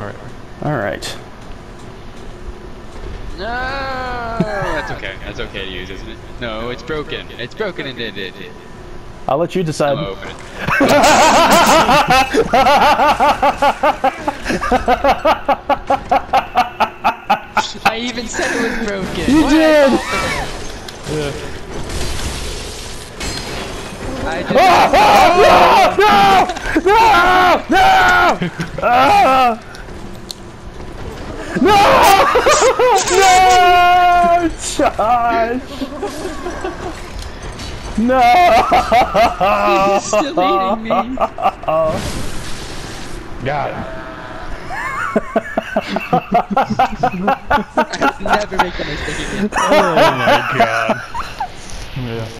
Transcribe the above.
Alright. All right. No, that's okay. That's okay to use, isn't it? No, it's broken. It's broken and it it. it. I'll let you decide. I'm open. I even said it was broken. You Why did! I just No! No! No! Ah! No! No! Josh! No! He's still eating me. Got him. Never make a mistake again. Oh my god. Yeah.